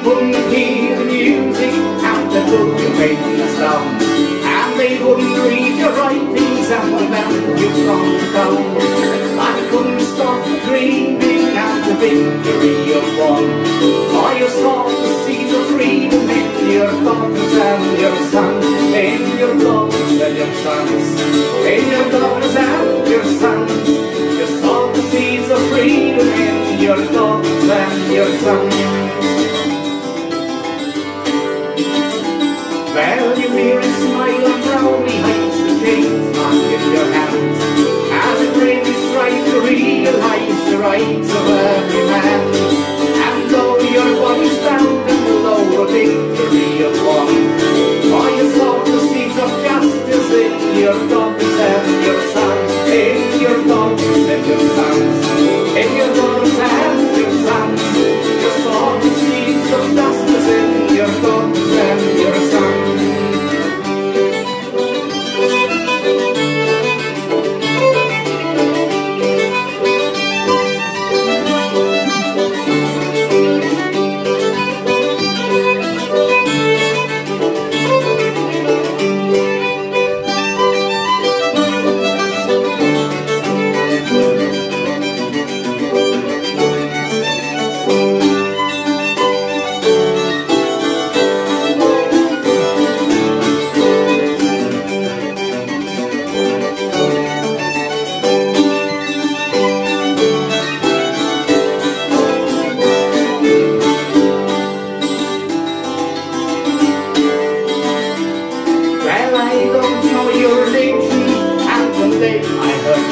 wouldn't hear the music and the book you made the sound. And they wouldn't read your writings and remember you from the town. I couldn't stop dreaming and the victory you won. For you saw the seeds of freedom in your daughters and your sons, in Well, you hear a smile proud behind the chains mark in your hands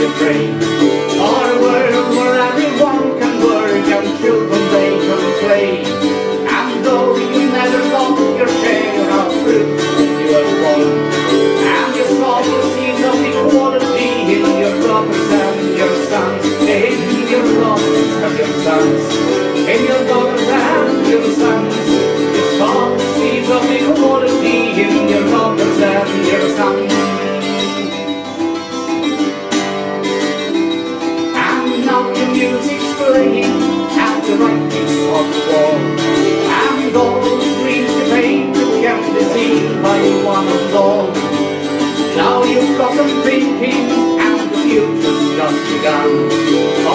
You pray for a world where everyone can work and children they can play. And though you never got your share of fruits you have won, and you saw the seeds of equality in your daughters and your sons, in your daughters and your sons, Now you've got them thinking and the future's just begun.